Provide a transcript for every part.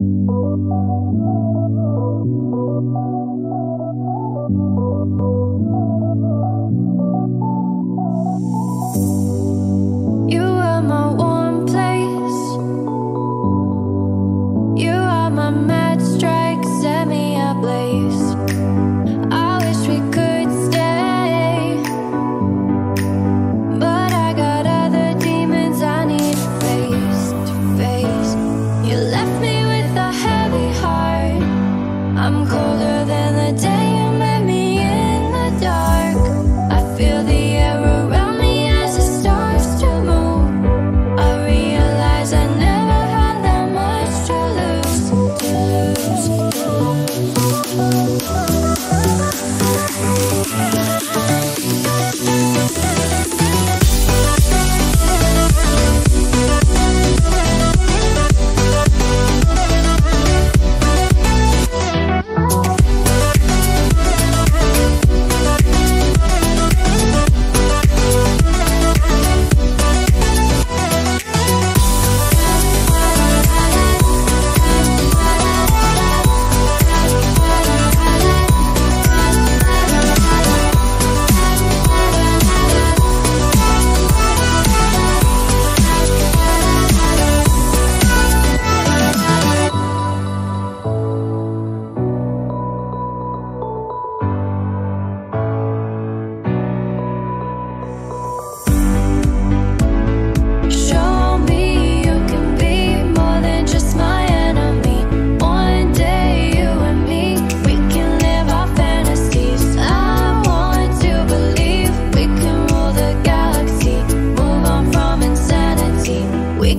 Música colder than the day you met me in the dark.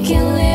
can live.